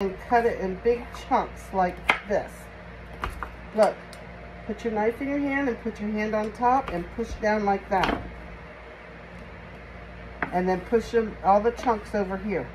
and cut it in big chunks like this. Look, put your knife in your hand and put your hand on top and push down like that. And then push them, all the chunks over here.